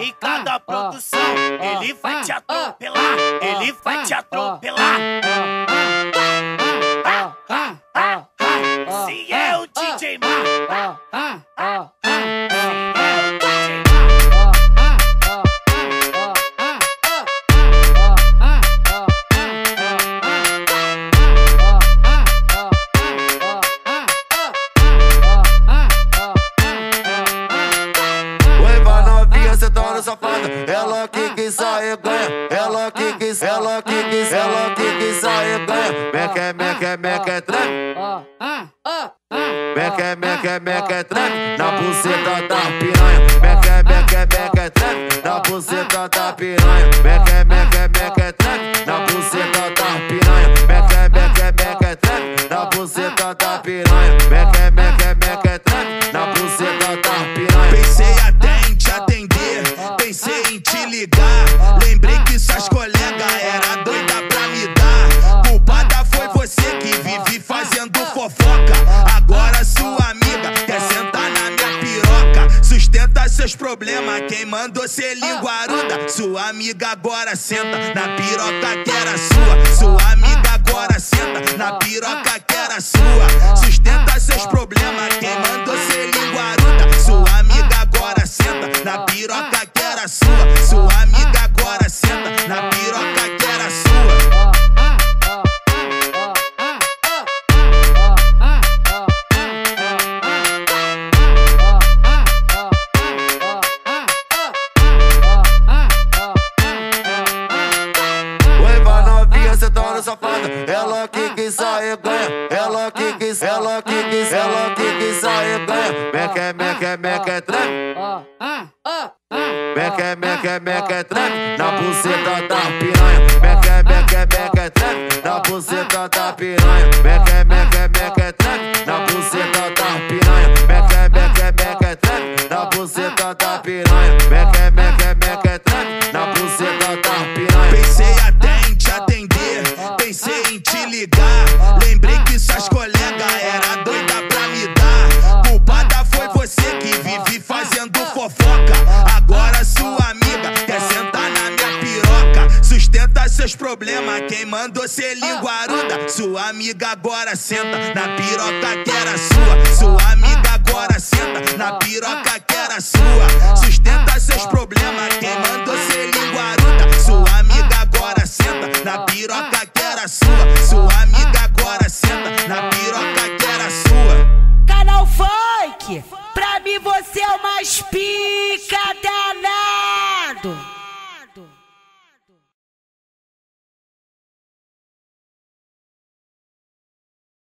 em cada produção. Ele vai te atropelar, ele vai te atropelar. Se é o DJ Mar. Tá safado. Ela que quis sair ganha. Ela que quis, ela que quis, ela que quis sair ganha. Meque, meque, meque, treque. Meque, meque, meque, treque. Na buceta da piranha. Meque, meque, meque, treque. Na buceta da piranha. Meque, meque, meque, treque. Na buceta da piranha. Meque, meque, meque, treque. Na buceta da piranha. Seus problemas, quem mandou ser linguaruda? Sua amiga agora senta na piroca que era sua. Sua amiga agora senta na piroca que era sua. Sustenta seus problemas, Ela que quis sair ganha. Ela que quis, ela que quis, ela que quis sair ganha. Meque, meque, meque, treque. Meque, meque, meque, treque. Na buceta da piranha. Meque, meque, meque, treque. Na buceta da piranha. Te ligar. Lembrei que suas colegas era doida pra me dar. Culpada foi você que vive fazendo fofoca. Agora sua amiga quer sentar na minha piroca. Sustenta seus problemas, quem mandou ser linguaruda? Sua amiga agora senta na piroca que era você é o mais pica danado.